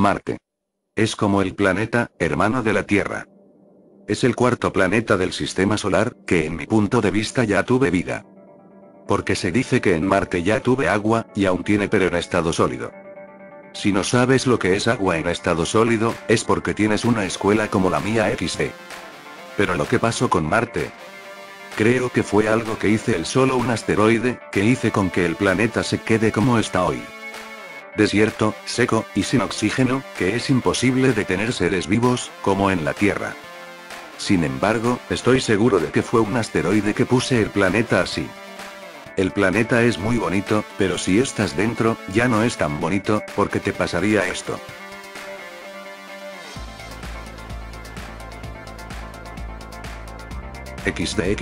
Marte. Es como el planeta, hermano de la Tierra. Es el cuarto planeta del sistema solar, que en mi punto de vista ya tuve vida. Porque se dice que en Marte ya tuve agua, y aún tiene pero en estado sólido. Si no sabes lo que es agua en estado sólido, es porque tienes una escuela como la mía XD. Pero lo que pasó con Marte, Creo que fue algo que hice el solo un asteroide, que hice con que el planeta se quede como está hoy. Desierto, seco, y sin oxígeno, que es imposible de tener seres vivos, como en la Tierra. Sin embargo, estoy seguro de que fue un asteroide que puse el planeta así. El planeta es muy bonito, pero si estás dentro, ya no es tan bonito, porque te pasaría esto. XD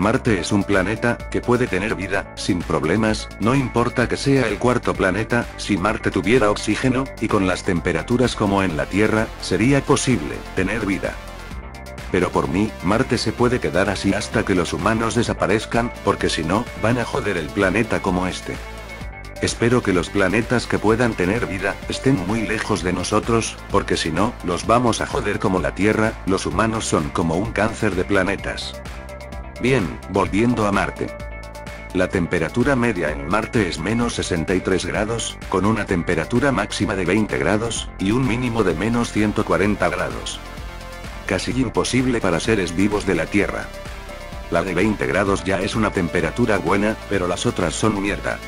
Marte es un planeta, que puede tener vida, sin problemas, no importa que sea el cuarto planeta, si Marte tuviera oxígeno, y con las temperaturas como en la Tierra, sería posible, tener vida. Pero por mí, Marte se puede quedar así hasta que los humanos desaparezcan, porque si no, van a joder el planeta como este. Espero que los planetas que puedan tener vida, estén muy lejos de nosotros, porque si no, los vamos a joder como la Tierra, los humanos son como un cáncer de planetas. Bien, volviendo a Marte. La temperatura media en Marte es menos 63 grados, con una temperatura máxima de 20 grados, y un mínimo de menos 140 grados. Casi imposible para seres vivos de la Tierra. La de 20 grados ya es una temperatura buena, pero las otras son mierda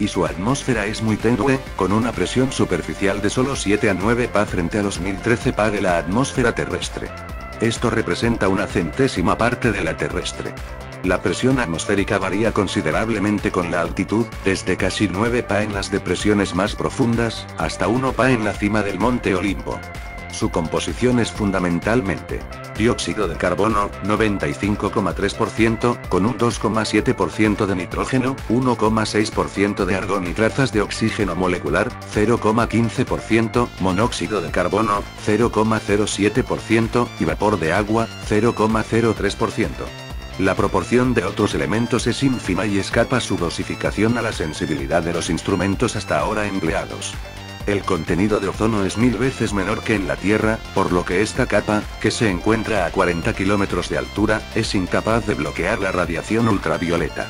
y su atmósfera es muy tenue, con una presión superficial de solo 7 a 9 Pa frente a los 1013 Pa de la atmósfera terrestre. Esto representa una centésima parte de la terrestre. La presión atmosférica varía considerablemente con la altitud, desde casi 9 Pa en las depresiones más profundas, hasta 1 Pa en la cima del monte Olimpo. Su composición es fundamentalmente dióxido de carbono, 95,3%, con un 2,7% de nitrógeno, 1,6% de argón y trazas de oxígeno molecular, 0,15%, monóxido de carbono, 0,07%, y vapor de agua, 0,03%. La proporción de otros elementos es ínfima y escapa su dosificación a la sensibilidad de los instrumentos hasta ahora empleados. El contenido de ozono es mil veces menor que en la Tierra, por lo que esta capa, que se encuentra a 40 kilómetros de altura, es incapaz de bloquear la radiación ultravioleta.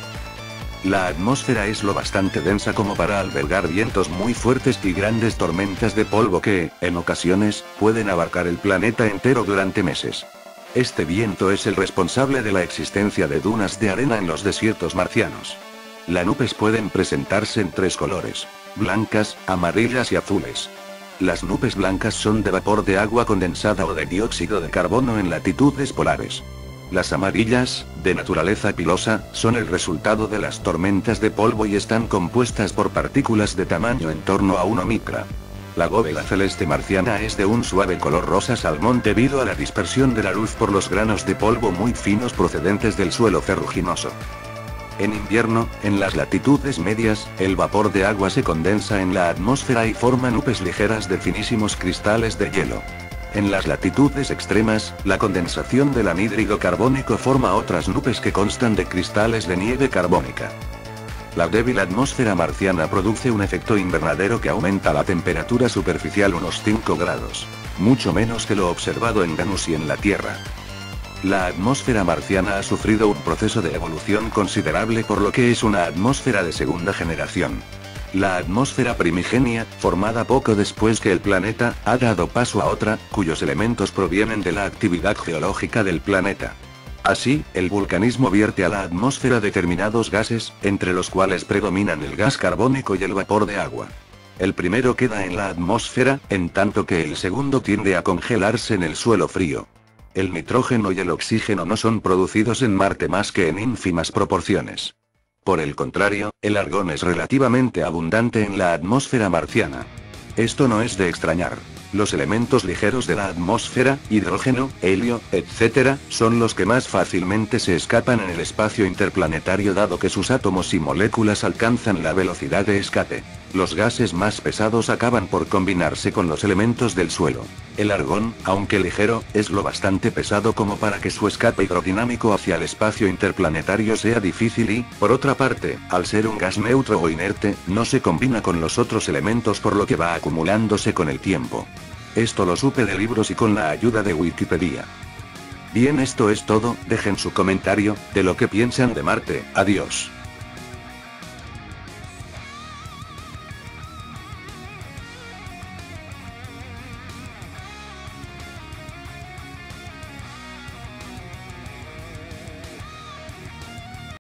La atmósfera es lo bastante densa como para albergar vientos muy fuertes y grandes tormentas de polvo que, en ocasiones, pueden abarcar el planeta entero durante meses. Este viento es el responsable de la existencia de dunas de arena en los desiertos marcianos. Las nubes pueden presentarse en tres colores blancas, amarillas y azules. Las nubes blancas son de vapor de agua condensada o de dióxido de carbono en latitudes polares. Las amarillas, de naturaleza pilosa, son el resultado de las tormentas de polvo y están compuestas por partículas de tamaño en torno a 1 micra. La góvela celeste marciana es de un suave color rosa salmón debido a la dispersión de la luz por los granos de polvo muy finos procedentes del suelo ferruginoso. En invierno, en las latitudes medias, el vapor de agua se condensa en la atmósfera y forma nubes ligeras de finísimos cristales de hielo. En las latitudes extremas, la condensación del anhídrido carbónico forma otras nubes que constan de cristales de nieve carbónica. La débil atmósfera marciana produce un efecto invernadero que aumenta la temperatura superficial unos 5 grados. Mucho menos que lo observado en Venus y en la Tierra. La atmósfera marciana ha sufrido un proceso de evolución considerable por lo que es una atmósfera de segunda generación. La atmósfera primigenia, formada poco después que el planeta, ha dado paso a otra, cuyos elementos provienen de la actividad geológica del planeta. Así, el vulcanismo vierte a la atmósfera determinados gases, entre los cuales predominan el gas carbónico y el vapor de agua. El primero queda en la atmósfera, en tanto que el segundo tiende a congelarse en el suelo frío. El nitrógeno y el oxígeno no son producidos en Marte más que en ínfimas proporciones. Por el contrario, el argón es relativamente abundante en la atmósfera marciana. Esto no es de extrañar. Los elementos ligeros de la atmósfera, hidrógeno, helio, etc., son los que más fácilmente se escapan en el espacio interplanetario dado que sus átomos y moléculas alcanzan la velocidad de escape. Los gases más pesados acaban por combinarse con los elementos del suelo. El argón, aunque ligero, es lo bastante pesado como para que su escape hidrodinámico hacia el espacio interplanetario sea difícil y, por otra parte, al ser un gas neutro o inerte, no se combina con los otros elementos por lo que va acumulándose con el tiempo. Esto lo supe de libros y con la ayuda de Wikipedia. Bien, esto es todo, dejen su comentario, de lo que piensan de Marte, adiós.